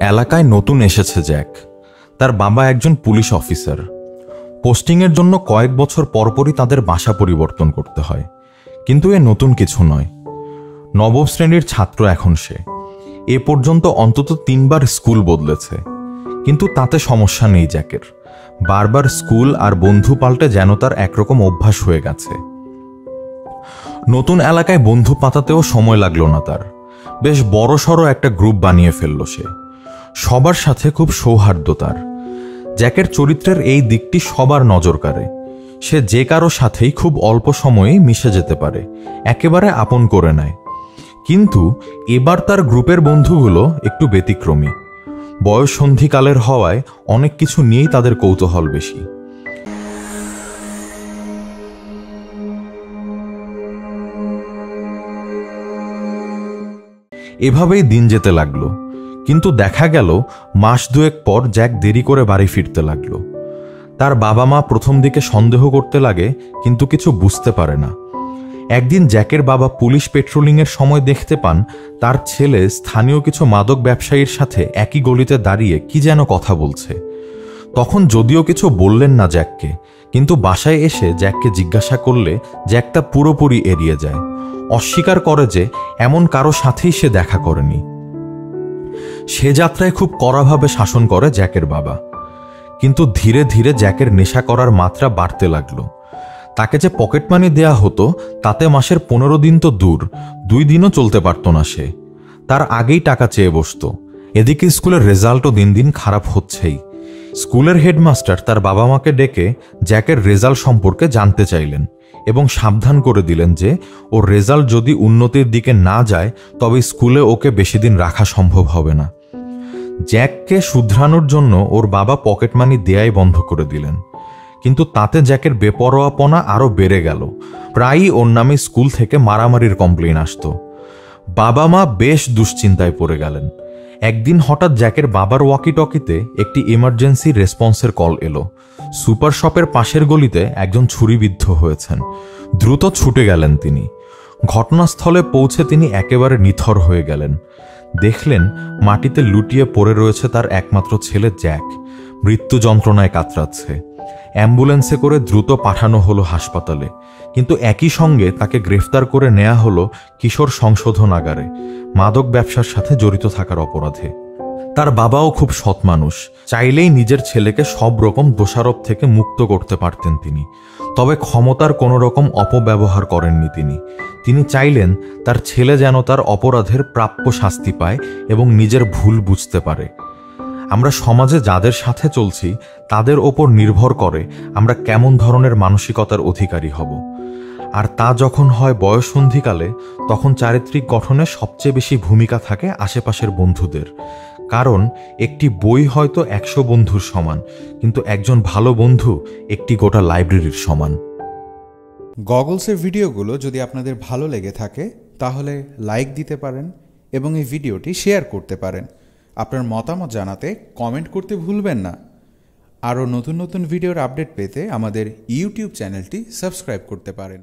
এলাকায় নতুন এসেছে জ্যাক। তার বাবা একজন পুলিশ অফিসার। পোস্টিংয়ের জন্য কয়েক বছর পরপরই তাদের বাসা পরিবর্তন করতে হয়। কিন্তু এ নতুন কিছু নয়। নবম শ্রেণির ছাত্র এখন সে। এ পর্যন্ত অন্তত তিনবার স্কুল বদলেছে। কিন্তু তাতে সমস্যা নেই জ্যাকের। বারবার স্কুল আর বন্ধু পাল্টে যেন তার একরকম অভ্যাস হয়ে গেছে। নতুন এলাকায় বন্ধু পাতাতেও সময় লাগল না তার। বেশ বড় সড়ো একটা গ্রুপ বানিয়ে ফেলল সে। সবার সাথে খুব সৌহার্দ্য তার জ্যাকের চরিত্রের এই দিকটি সবার নজর কাড়ে। সে যে কারও সাথেই খুব অল্প সময়ে মিশে যেতে পারে, একেবারে আপন করে নেয়। কিন্তু এবার তার গ্রুপের বন্ধুগুলো একটু ব্যতিক্রমী। বয়স সন্ধিকালের হওয়ায় অনেক কিছু নিয়েই তাদের কৌতূহল বেশি। এভাবেই দিন যেতে লাগল। কিন্তু দেখা গেল, মাস দুয়েক পর জ্যাক দেরি করে বাড়ি ফিরতে লাগল। তার বাবা মা প্রথম দিকে সন্দেহ করতে লাগে, কিন্তু কিছু বুঝতে পারে না। একদিন জ্যাকের বাবা পুলিশ পেট্রোলিংয়ের সময় দেখতে পান, তার ছেলে স্থানীয় কিছু মাদক ব্যবসায়ীর সাথে একই গলিতে দাঁড়িয়ে কি যেন কথা বলছে। তখন যদিও কিছু বললেন না জ্যাককে, কিন্তু বাসায় এসে জ্যাককে জিজ্ঞাসা করলে জ্যাক তা পুরোপুরি এড়িয়ে যায়। অস্বীকার করে যে, এমন কারও সাথেই সে দেখা করেনি। সে যাত্রায় খুব কড়াভাবে শাসন করে জ্যাকের বাবা। কিন্তু ধীরে ধীরে জ্যাকের নেশা করার মাত্রা বাড়তে লাগল। তাকে যে পকেট মানি দেয়া হতো, তাতে মাসের পনেরো দিন তো দূর, দুই দিনও চলতে পারত না সে। তার আগেই টাকা চেয়ে বসত। এদিকে স্কুলের রেজাল্টও দিন দিন খারাপ হচ্ছেই। স্কুলের হেডমাস্টার তার বাবা মাকে ডেকে জ্যাকের রেজাল্ট সম্পর্কে জানতে চাইলেন। এবং সাবধান করে দিলেন যে, ওর রেজাল্ট যদি উন্নতির দিকে না যায়, তবে স্কুলে ওকে বেশি দিন রাখা সম্ভব হবে না। জ্যাককে শুধরানোর জন্য ওর বাবা পকেট মানি দেয়াই বন্ধ করে দিলেন। কিন্তু তাতে জ্যাকের বেপরোয়াপনা আরও বেড়ে গেল। প্রায়ই ওর নামে স্কুল থেকে মারামারির কমপ্লেন আসত। বাবা মা বেশ দুশ্চিন্তায় পড়ে গেলেন। একদিন হঠাৎ জ্যাকের বাবার ওয়াকি টকিতে একটি ইমার্জেন্সি রেসপন্সের কল এলো। সুপার শপের পাশের গলিতে একজন ছুরিবিদ্ধ হয়েছেন। দ্রুত ছুটে গেলেন তিনি। ঘটনাস্থলে পৌঁছে তিনি একেবারে নিথর হয়ে গেলেন। দেখলেন মাটিতে লুটিয়ে পড়ে রয়েছে তার একমাত্র ছেলে জ্যাক। মৃত্যু যন্ত্রণায় কাতরাচ্ছে। অ্যাম্বুলেন্সে করে দ্রুত পাঠানো হলো হাসপাতালে। কিন্তু একই সঙ্গে তাকে গ্রেফতার করে নেওয়া হলো কিশোর সংশোধনাগারে। মাদক ব্যবসার সাথে জড়িত থাকার অপরাধে। তার বাবাও খুব সৎ মানুষ। চাইলেই নিজের ছেলেকে সব রকম দোষারোপ থেকে মুক্ত করতে পারতেন তিনি। তবে ক্ষমতার কোনো রকম অপব্যবহার করেননি তিনি। তিনি চাইলেন তার ছেলে যেন তার অপরাধের প্রাপ্য শাস্তি পায় এবং নিজের ভুল বুঝতে পারে। আমরা সমাজে যাদের সাথে চলছি, তাদের ওপর নির্ভর করে আমরা কেমন ধরনের মানসিকতার অধিকারী হব। আর তা যখন হয় বয়সন্ধিকালে, তখন চারিত্রিক গঠনে সবচেয়ে বেশি ভূমিকা থাকে আশেপাশের বন্ধুদের। কারণ একটি বই হয়তো একশো বন্ধুর সমান, কিন্তু একজন ভালো বন্ধু একটি গোটা লাইব্রেরির সমান। গগলসের ভিডিওগুলো যদি আপনাদের ভালো লেগে থাকে, তাহলে লাইক দিতে পারেন এবং এই ভিডিওটি শেয়ার করতে পারেন। আপনার মতামত জানাতে কমেন্ট করতে ভুলবেন না। আরও নতুন নতুন ভিডিওর আপডেট পেতে আমাদের ইউটিউব চ্যানেলটি সাবস্ক্রাইব করতে পারেন।